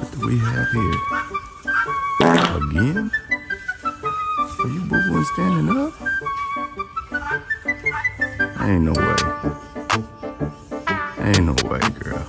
What do we have here? Again? Are you boo booing standing up? Ain't no way. Ain't no way, girl.